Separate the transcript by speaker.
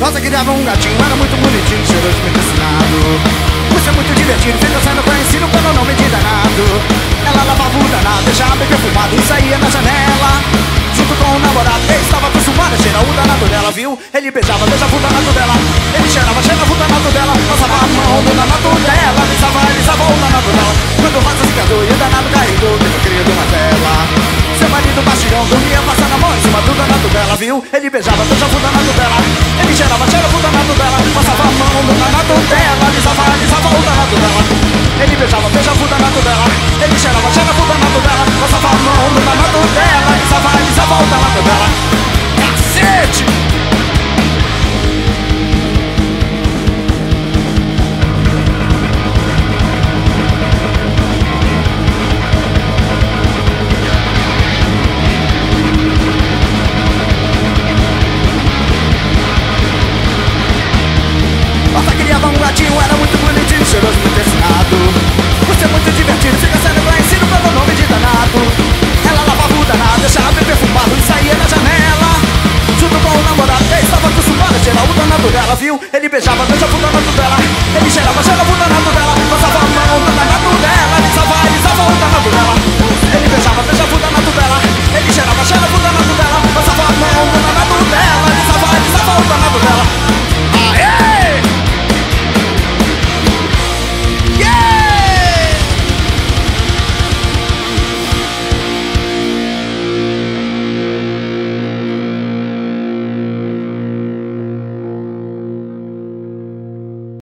Speaker 1: Rosa criava um gatinho, era muito bonitinho, cheiroso, ensinado. Você é muito divertido, fica sendo conhecido pelo nome de danado. Ela lavava o danado, deixava bem perfumado e saía na janela. Junto com o namorado, ele estava acostumado a cheirar o danado dela, viu? Ele beijava, beijava o danado dela. Ele cheirava, cheirava o danado dela. Passava a mão no danado dela, alisava, alisava o danado dela. Quando o rosa se casou e o danado carregou, teve querido na tela. Seu marido bastião dormia passando a mão em cima do danado dela, viu? Ele beijava, beijava o danado dela. Ele cheirava, cheirava o danado dela. Passava a mão no danado dela, alisava, alisava o danado dela. Ele beijava, beijava o danado dela. Gatinho, era muito bonitinho, cheiroso, muito ensinado. Você é muito divertido, fica sendo conhecido pelo nome de danado. Ela lavava o danado, deixava bem perfumado e saía na janela. Junto com o namorado, ele estava acostumado a cheirar o danado dela, viu? Ele beijava, beijava o danado dela. Ele cheirava, cheirava o danado dela. Passava a mão no danado dela, alisava, alisava o danado dela. Ele beijava, beijava